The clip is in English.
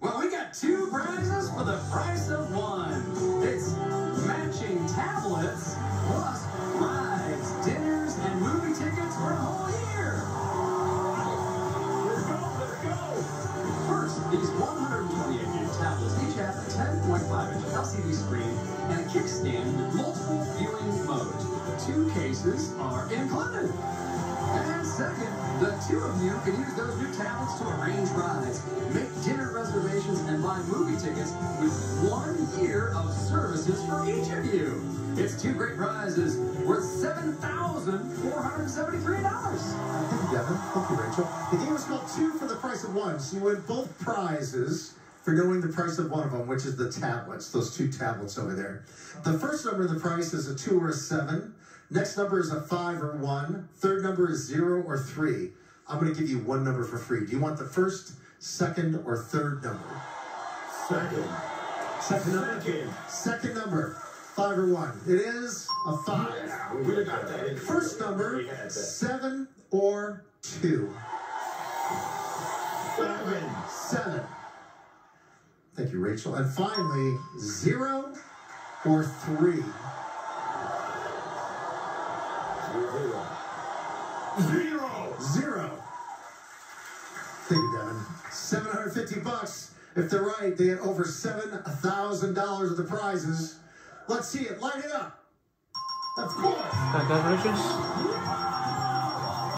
Well, we got two prizes for the price of one. It's matching tablets plus rides, dinners, and movie tickets for a whole year. Let's go, let's go. First, these 128 gig tablets each have a 10.5 inch LCD screen and a kickstand with multiple viewing modes. Two cases are included. And second, the two of you can use those new tablets to arrange movie tickets with one year of services for each of you. It's two great prizes worth $7,473. Thank you, Devin. Thank you, Rachel. The game was called Two for the Price of One. So you win both prizes for knowing the price of one of them, which is the tablets, those two tablets over there. The first number in the price is a two or a seven. Next number is a five or one. Third number is zero or three. I'm going to give you one number for free. Do you want the first, second, or third number? Second. Second number. Second. Second number, five or one. It is a five. Yeah, we would have got that. First number, We had that. seven or two. Seven. Seven. Thank you, Rachel. And finally, zero or three. Zero. Zero. Zero. Thank you, Devin. 750 bucks. If they're right, they get over $7,000 of the prizes. Let's see it. Light it up. Of course. Congratulations.